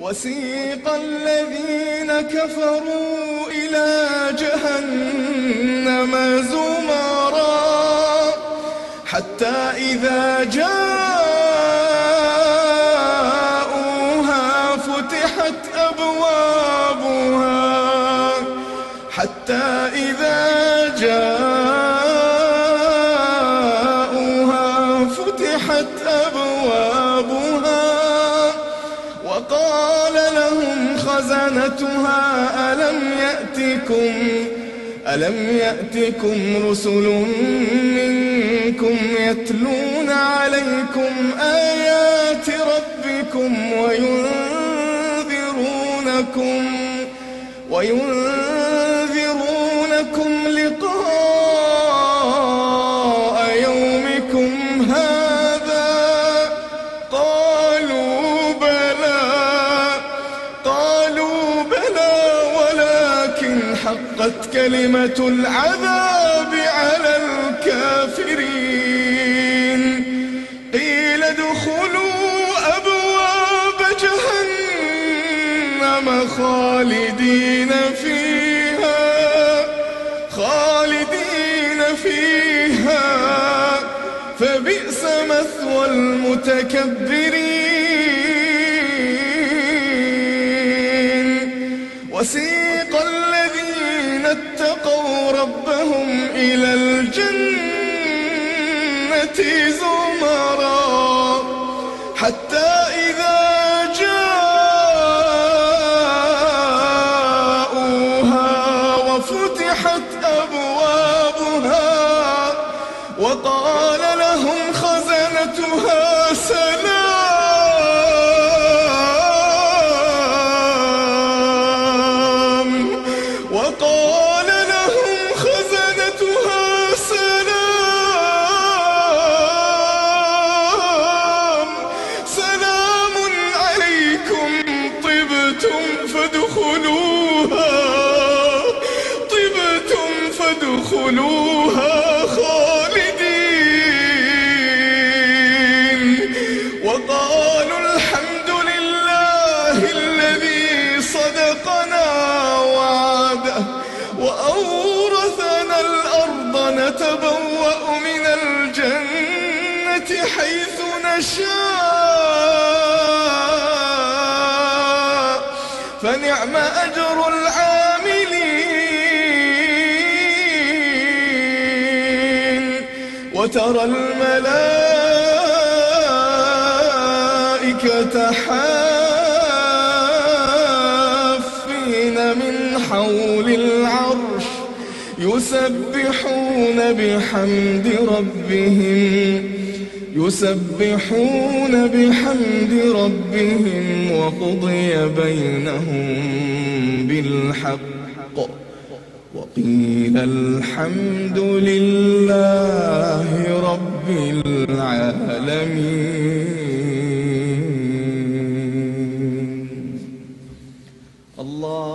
وسيق الذين كفروا إلى جهنم زمرا حتى إذا جاءوها فتحت أبوابها حتى إذا جاءوها فتحت أبوابها وقال لهم خزنتها ألم يأتكم؟ ألم يأتكم رسل منكم يتلون عليكم آيات ربكم وينذرونكم وينذرونكم حقت كلمة العذاب على الكافرين. قيل ادخلوا أبواب جهنم خالدين فيها خالدين فيها. فبئس مثوى المتكبرين. إلى الجنة زمرا. طبتم فادخلوها طبتم فادخلوها خالدين. وقالوا الحمد لله الذي صدقنا وعده وأورثنا الأرض نتبوأ من الجنة حيث نشاء. فنعم أجر العاملين. وترى الملائكة حافين من حول العرش يسبحون بحمد ربهم. يسبحون بحمد ربهم وقضي بينهم بالحق. وقيل الحمد لله رب العالمين. الله